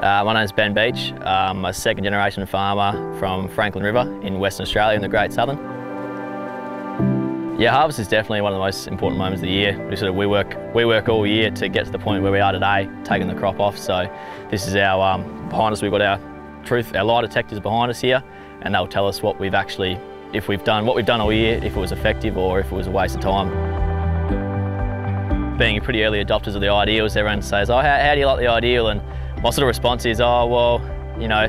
Uh, my name's Ben Beech. I'm a second generation farmer from Frankland River in Western Australia in the Great Southern. Yeah, harvest is definitely one of the most important moments of the year. We, sort of, we, work, we work all year to get to the point where we are today, taking the crop off. So this is our, um, behind us we've got our truth, our lie detectors behind us here, and they'll tell us what we've actually, if we've done what we've done all year, if it was effective or if it was a waste of time. Being pretty early adopters of the ideals, everyone says, oh, how, how do you like the ideal? And my sort of response is, oh, well, you know,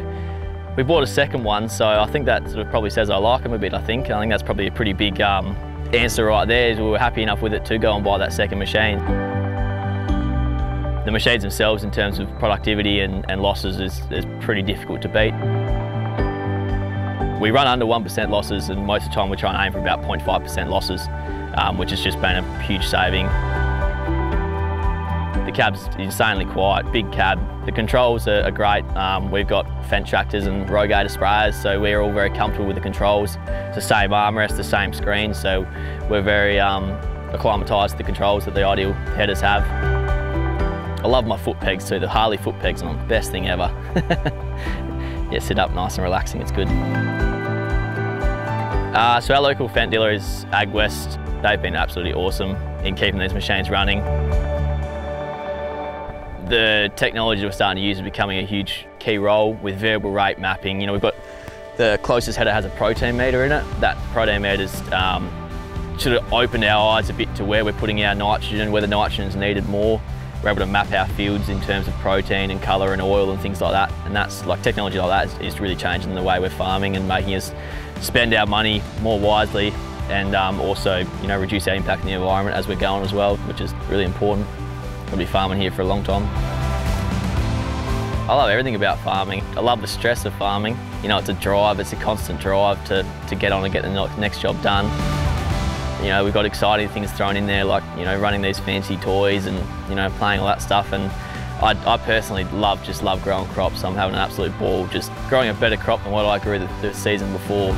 we bought a second one, so I think that sort of probably says I like them a bit, I think. I think that's probably a pretty big um, answer right there is we were happy enough with it to go and buy that second machine. The machines themselves in terms of productivity and, and losses is, is pretty difficult to beat. We run under 1% losses and most of the time we try and aim for about 0.5% losses, um, which has just been a huge saving. Cab's insanely quiet, big cab. The controls are, are great. Um, we've got Fendt tractors and Rogator sprayers, so we're all very comfortable with the controls. It's the same armrest, the same screen, so we're very um, acclimatised to the controls that the Ideal headers have. I love my foot pegs too. The Harley foot pegs the best thing ever. yeah, sit up nice and relaxing, it's good. Uh, so our local Fendt dealer is AgWest. They've been absolutely awesome in keeping these machines running the technology we're starting to use is becoming a huge key role with variable rate mapping. You know, we've got the closest header has a protein meter in it. That protein meter's um, sort of opened our eyes a bit to where we're putting our nitrogen, where the nitrogen's needed more. We're able to map our fields in terms of protein and colour and oil and things like that. And that's like technology like that is, is really changing the way we're farming and making us spend our money more wisely and um, also you know reduce our impact in the environment as we're going as well, which is really important. I'll be farming here for a long time. I love everything about farming. I love the stress of farming. You know, it's a drive, it's a constant drive to, to get on and get the next job done. You know, we've got exciting things thrown in there like, you know, running these fancy toys and, you know, playing all that stuff. And I, I personally love, just love growing crops. I'm having an absolute ball just growing a better crop than what I grew the, the season before.